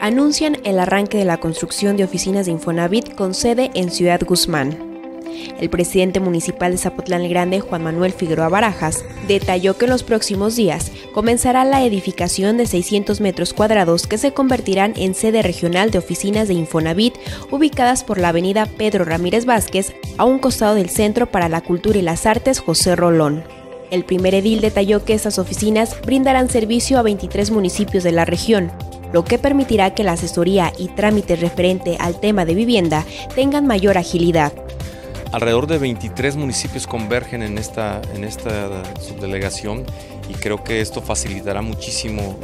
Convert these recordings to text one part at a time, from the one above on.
anuncian el arranque de la construcción de oficinas de Infonavit con sede en Ciudad Guzmán. El presidente municipal de Zapotlán el Grande, Juan Manuel Figueroa Barajas, detalló que en los próximos días comenzará la edificación de 600 metros cuadrados que se convertirán en sede regional de oficinas de Infonavit ubicadas por la avenida Pedro Ramírez Vázquez, a un costado del Centro para la Cultura y las Artes José Rolón. El primer edil detalló que estas oficinas brindarán servicio a 23 municipios de la región, lo que permitirá que la asesoría y trámites referente al tema de vivienda tengan mayor agilidad. Alrededor de 23 municipios convergen en esta, en esta subdelegación y creo que esto facilitará muchísimo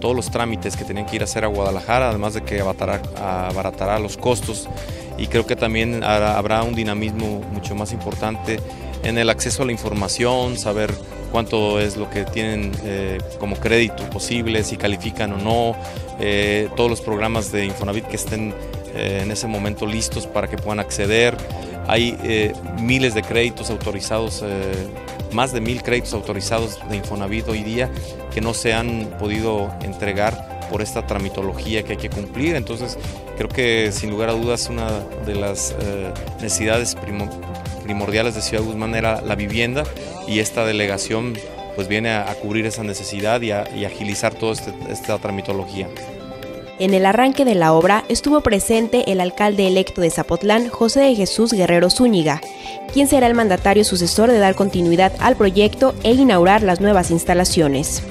todos los trámites que tenían que ir a hacer a Guadalajara, además de que abaratará, abaratará los costos y creo que también habrá un dinamismo mucho más importante en el acceso a la información, saber cuánto es lo que tienen eh, como crédito posible, si califican o no, eh, todos los programas de Infonavit que estén eh, en ese momento listos para que puedan acceder. Hay miles de créditos autorizados, más de mil créditos autorizados de Infonavit hoy día que no se han podido entregar por esta tramitología que hay que cumplir. Entonces, creo que sin lugar a dudas una de las necesidades primordiales de Ciudad Guzmán era la vivienda y esta delegación pues viene a, cubrir esa necesidad y, a, agilizar toda este, esta tramitología. En el arranque de la obra estuvo presente el alcalde electo de Zapotlán, José de Jesús Guerrero Zúñiga, quien será el mandatario sucesor de dar continuidad al proyecto e inaugurar las nuevas instalaciones.